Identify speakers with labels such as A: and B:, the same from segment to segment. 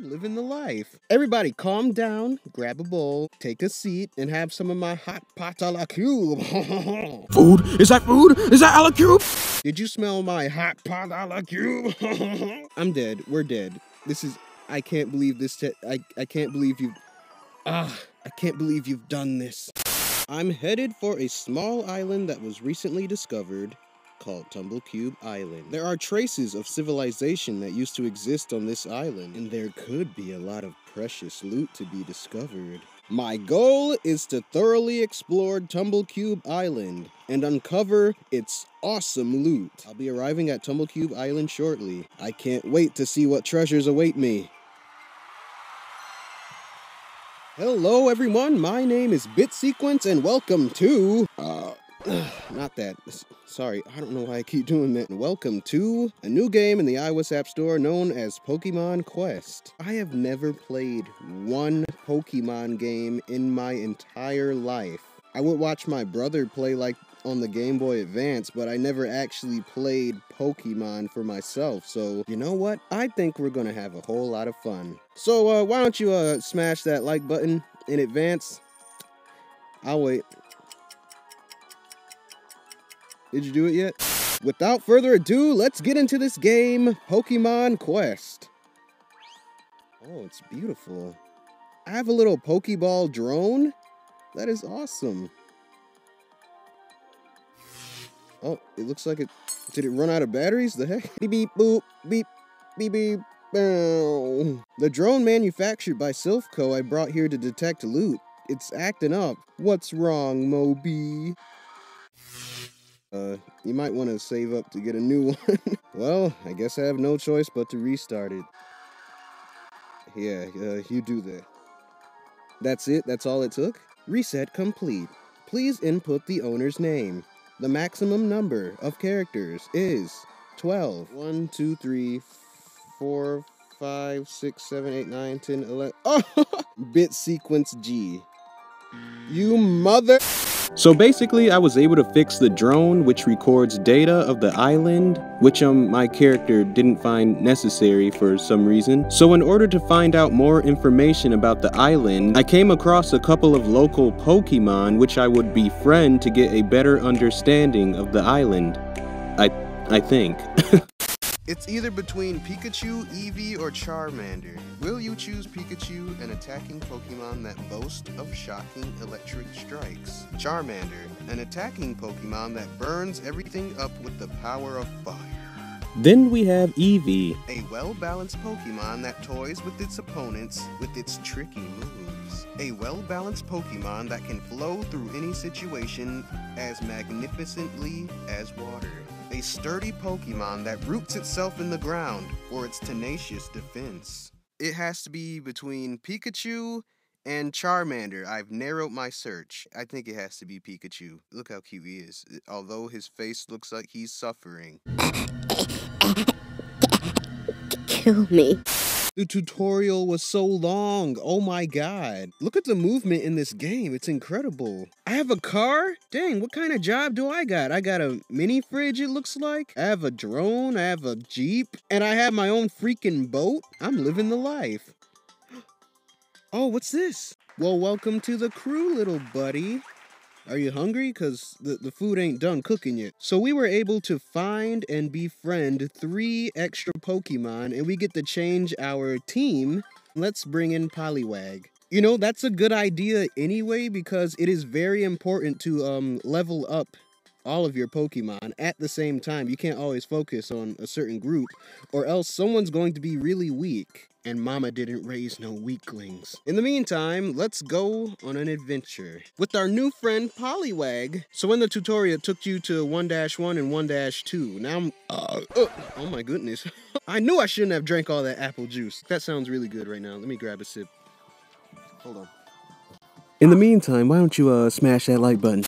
A: I'm living the life. Everybody calm down, grab a bowl, take a seat, and have some of my hot pot a la cube.
B: food? Is that food? Is that a la cube?
A: Did you smell my hot pot a la cube? I'm dead. We're dead. This is. I can't believe this. I, I can't believe you. Ah, I can't believe you've done this. I'm headed for a small island that was recently discovered called Tumblecube Island. There are traces of civilization that used to exist on this island, and there could be a lot of precious loot to be discovered. My goal is to thoroughly explore Tumblecube Island and uncover its awesome loot. I'll be arriving at Tumblecube Island shortly. I can't wait to see what treasures await me. Hello everyone, my name is BitSequence and welcome to... Uh, not that. Sorry, I don't know why I keep doing that. Welcome to a new game in the iOS App Store known as Pokemon Quest. I have never played one Pokemon game in my entire life. I would watch my brother play like on the Game Boy Advance, but I never actually played Pokemon for myself. So, you know what? I think we're gonna have a whole lot of fun. So, uh, why don't you uh, smash that like button in advance? I'll wait. Did you do it yet? Without further ado, let's get into this game, Pokemon Quest. Oh, it's beautiful. I have a little Pokeball drone. That is awesome. Oh, it looks like it... Did it run out of batteries? The heck? Beep, beep, boop, beep, beep, beep, bow. The drone manufactured by Silph Co. I brought here to detect loot. It's acting up. What's wrong, Mobee? Uh, you might want to save up to get a new one. well, I guess I have no choice but to restart it. Yeah, uh, you do that. That's it? That's all it took? Reset complete. Please input the owner's name. The maximum number of characters is 12. 1, 2, 3, 4, 5, 6, 7, 8, 9, 10, 11. Oh! Bit sequence G. You mother. So basically, I was able to fix the drone, which records data of the island, which um, my character didn't find necessary for some reason. So in order to find out more information about the island, I came across a couple of local Pokemon which I would befriend to get a better understanding of the island. I, I think. It's either between Pikachu, Eevee, or Charmander. Will you choose Pikachu, an attacking Pokemon that boasts of shocking electric strikes? Charmander, an attacking Pokemon that burns everything up with the power of fire. Then we have Eevee, a well-balanced Pokemon that toys with its opponents with its tricky moves. A well-balanced Pokemon that can flow through any situation as magnificently as water a sturdy Pokemon that roots itself in the ground for its tenacious defense. It has to be between Pikachu and Charmander. I've narrowed my search. I think it has to be Pikachu. Look how cute he is. Although his face looks like he's suffering.
C: Kill me.
A: The tutorial was so long. Oh my god. Look at the movement in this game. It's incredible. I have a car? Dang, what kind of job do I got? I got a mini fridge, it looks like. I have a drone. I have a Jeep. And I have my own freaking boat. I'm living the life. Oh, what's this? Well, welcome to the crew, little buddy. Are you hungry? Because the, the food ain't done cooking yet. So we were able to find and befriend three extra Pokemon, and we get to change our team. Let's bring in Poliwag. You know, that's a good idea anyway, because it is very important to um, level up all of your Pokemon at the same time. You can't always focus on a certain group, or else someone's going to be really weak, and Mama didn't raise no weaklings. In the meantime, let's go on an adventure with our new friend Poliwag. So in the tutorial, it took you to 1-1 and 1-2. Now I'm, uh, uh, oh my goodness. I knew I shouldn't have drank all that apple juice. That sounds really good right now. Let me grab a sip. Hold on. In the meantime, why don't you uh, smash that like button?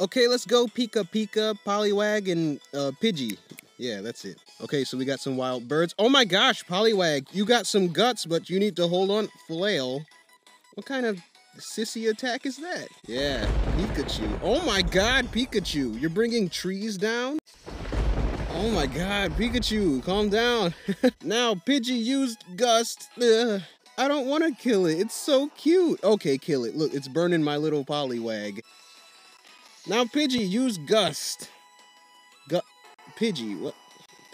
A: Okay, let's go Pika Pika, Poliwag, and uh, Pidgey. Yeah, that's it. Okay, so we got some wild birds. Oh my gosh, Poliwag, you got some guts, but you need to hold on. Flail. What kind of sissy attack is that? Yeah, Pikachu. Oh my god, Pikachu. You're bringing trees down? Oh my god, Pikachu, calm down. now, Pidgey used Gust. Ugh. I don't want to kill it. It's so cute. Okay, kill it. Look, it's burning my little Poliwag. Now, Pidgey, use Gust. Gu Pidgey, what?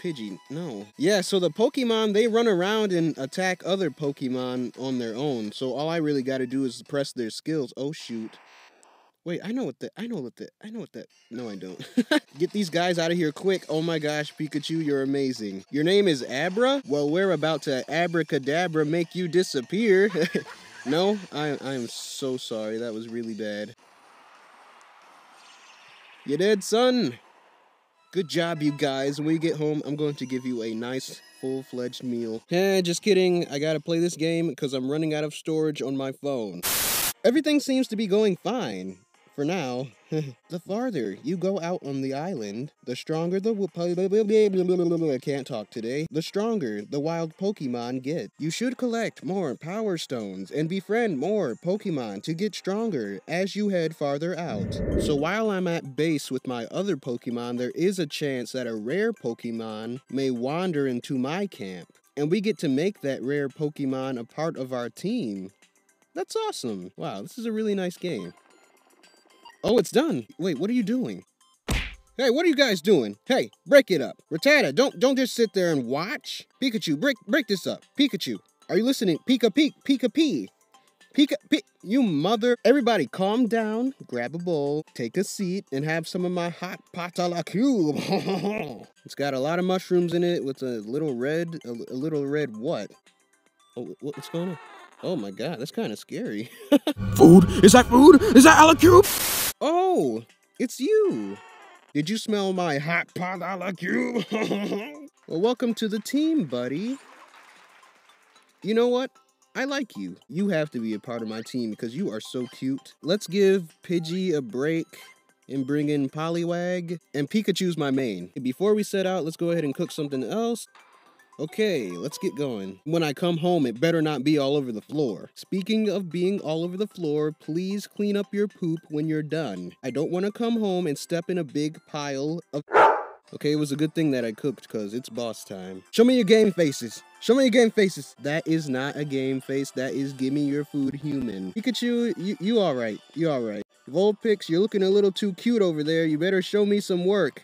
A: Pidgey, no. Yeah, so the Pokemon, they run around and attack other Pokemon on their own. So all I really got to do is press their skills. Oh, shoot. Wait, I know what that, I know what that, I know what that, no I don't. Get these guys out of here quick. Oh my gosh, Pikachu, you're amazing. Your name is Abra? Well, we're about to abracadabra make you disappear. no, I, I am so sorry. That was really bad. You dead, son? Good job, you guys. When we get home, I'm going to give you a nice full-fledged meal. Eh, just kidding. I gotta play this game because I'm running out of storage on my phone. Everything seems to be going fine for now. the farther you go out on the island, the stronger the I can't talk today. The stronger the wild Pokemon get. You should collect more Power Stones and befriend more Pokemon to get stronger as you head farther out. So while I'm at base with my other Pokemon, there is a chance that a rare Pokemon may wander into my camp. And we get to make that rare Pokemon a part of our team. That's awesome. Wow, this is a really nice game. Oh, it's done. Wait, what are you doing? Hey, what are you guys doing? Hey, break it up. Rattata, don't don't just sit there and watch. Pikachu, break break this up. Pikachu, are you listening? Pika Peek, Pika Pee. Pika Pee, you mother. Everybody calm down, grab a bowl, take a seat, and have some of my hot pot a la cube. it's got a lot of mushrooms in it with a little red, a, a little red what? Oh, what's going on? Oh my god, that's kind of scary.
B: food? Is that food? Is that a la cube?
A: Oh, it's you. Did you smell my hot pot a la cube? well, welcome to the team, buddy. You know what? I like you. You have to be a part of my team because you are so cute. Let's give Pidgey a break and bring in Poliwag. And Pikachu's my main. Before we set out, let's go ahead and cook something else. Okay, let's get going. When I come home, it better not be all over the floor. Speaking of being all over the floor, please clean up your poop when you're done. I don't want to come home and step in a big pile of... Okay, it was a good thing that I cooked because it's boss time. Show me your game faces. Show me your game faces. That is not a game face. That is give me your food human. Pikachu, you, you all right. You all right. Vulpix, you're looking a little too cute over there. You better show me some work.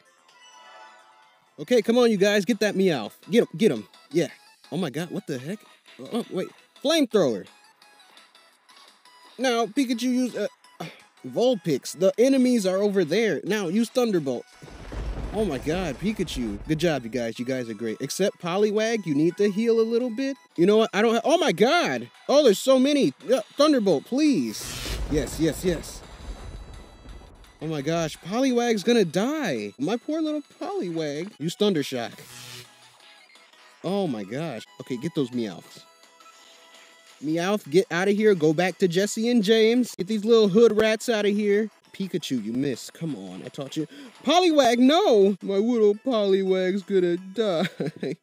A: Okay, come on, you guys. Get that Meowth. Get him. Get him. Yeah. Oh, my God. What the heck? Oh, wait. Flamethrower. Now, Pikachu use uh, Vulpix. The enemies are over there. Now, use Thunderbolt. Oh, my God. Pikachu. Good job, you guys. You guys are great. Except Poliwag, you need to heal a little bit. You know what? I don't have... Oh, my God. Oh, there's so many. Uh, Thunderbolt, please. Yes, yes, yes. Oh my gosh, Poliwag's gonna die. My poor little Poliwag. Use Thundershock. Oh my gosh. Okay, get those Meowths. Meowth, get out of here. Go back to Jessie and James. Get these little hood rats out of here. Pikachu, you missed. Come on, I taught you. Poliwag, no! My little Poliwag's gonna die.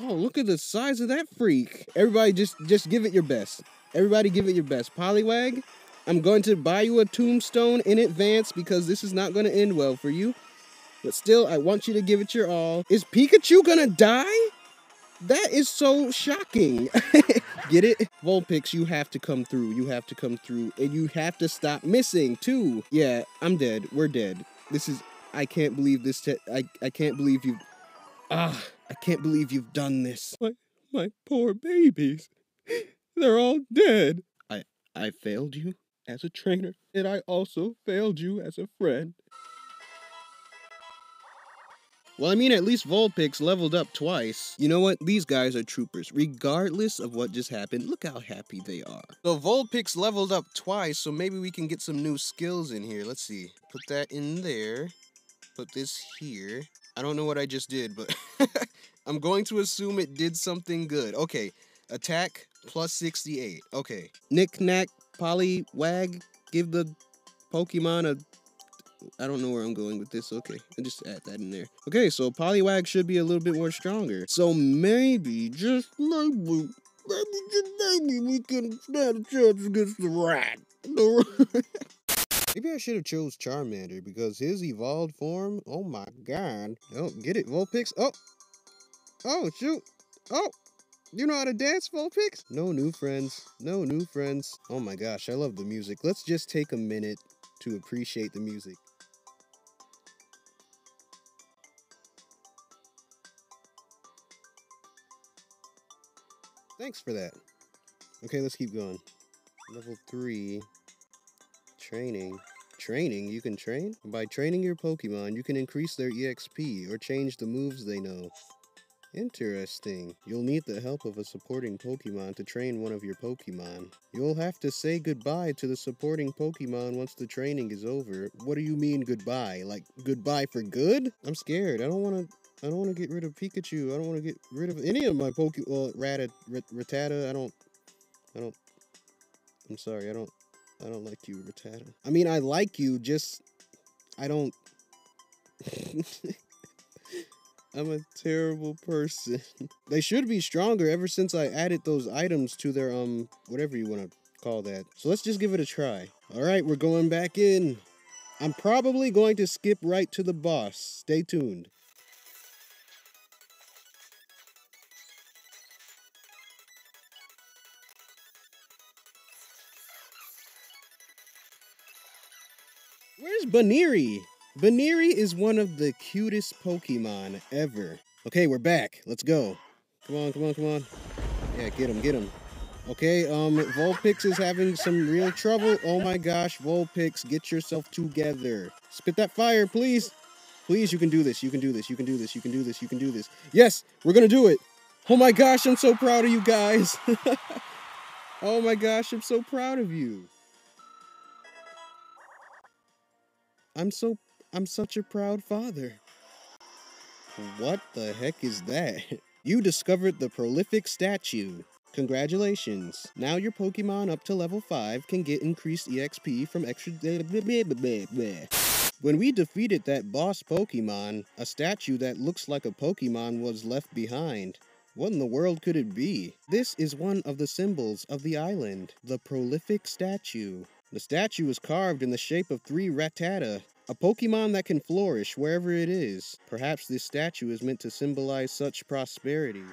A: oh, look at the size of that freak. Everybody just, just give it your best. Everybody give it your best. Poliwag, I'm going to buy you a tombstone in advance because this is not going to end well for you. But still, I want you to give it your all. Is Pikachu gonna die? That is so shocking. Get it? Vulpix, you have to come through. You have to come through. And you have to stop missing, too. Yeah, I'm dead. We're dead. This is... I can't believe this... I, I can't believe you... Ah, I can't believe you've done this.
B: My, my poor babies. They're all dead.
A: I, I failed you? As a trainer, and I also failed you as a friend. Well, I mean, at least Vulpix leveled up twice. You know what? These guys are troopers. Regardless of what just happened, look how happy they are. So Vulpix leveled up twice, so maybe we can get some new skills in here. Let's see. Put that in there. Put this here. I don't know what I just did, but I'm going to assume it did something good. Okay, attack plus 68. Okay. Knick knack Poliwag, give the Pokemon a I don't know where I'm going with this. Okay, I just add that in there. Okay, so Poliwag should be a little bit more stronger. So maybe, just maybe, maybe just maybe we can stand a chance against the rat. Maybe I should have chose Charmander because his evolved form, oh my god. Oh, get it, Vulpix. Oh, oh, shoot. Oh, you know how to dance, Vulpix? No new friends. No new friends. Oh my gosh, I love the music. Let's just take a minute to appreciate the music. Thanks for that. Okay, let's keep going. Level 3. Training. Training? You can train? By training your Pokemon, you can increase their EXP or change the moves they know. Interesting. You'll need the help of a supporting Pokemon to train one of your Pokemon. You'll have to say goodbye to the supporting Pokemon once the training is over. What do you mean goodbye? Like goodbye for good? I'm scared. I don't want to I don't want to get rid of Pikachu. I don't want to get rid of any of my Poke well, Rata, Rattata. I don't I don't I'm sorry. I don't I don't like you, Rattata. I mean, I like you, just I don't I'm a terrible person. they should be stronger ever since I added those items to their um whatever you want to call that. So let's just give it a try. All right, we're going back in. I'm probably going to skip right to the boss. Stay tuned. Where's Buneary? Buneary is one of the cutest Pokemon ever. Okay, we're back. Let's go. Come on, come on, come on. Yeah, get him, get him. Okay, um, Vulpix is having some real trouble. Oh my gosh, Vulpix, get yourself together. Spit that fire, please. Please, you can do this. You can do this. You can do this. You can do this. You can do this. Yes, we're gonna do it. Oh my gosh, I'm so proud of you guys. oh my gosh, I'm so proud of you. I'm so I'm such a proud father. What the heck is that? You discovered the prolific statue. Congratulations. Now your Pokemon up to level 5 can get increased EXP from extra When we defeated that boss Pokemon, a statue that looks like a Pokemon was left behind. What in the world could it be? This is one of the symbols of the island, the prolific statue. The statue is carved in the shape of three Rattata, a Pokemon that can flourish wherever it is. Perhaps this statue is meant to symbolize such prosperity.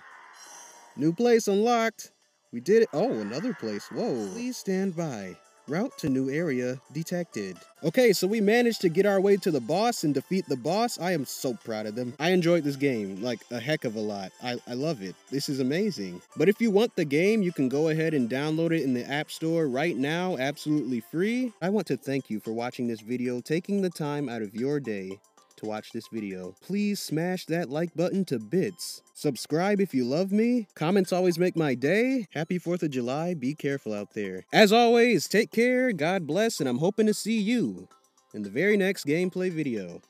A: New place unlocked! We did it. Oh, another place. Whoa. Please stand by. Route to new area detected. Okay, so we managed to get our way to the boss and defeat the boss. I am so proud of them. I enjoyed this game, like a heck of a lot. I, I love it. This is amazing. But if you want the game, you can go ahead and download it in the App Store right now, absolutely free. I want to thank you for watching this video, taking the time out of your day to watch this video. Please smash that like button to bits. Subscribe if you love me. Comments always make my day. Happy 4th of July. Be careful out there. As always, take care, God bless, and I'm hoping to see you in the very next gameplay video.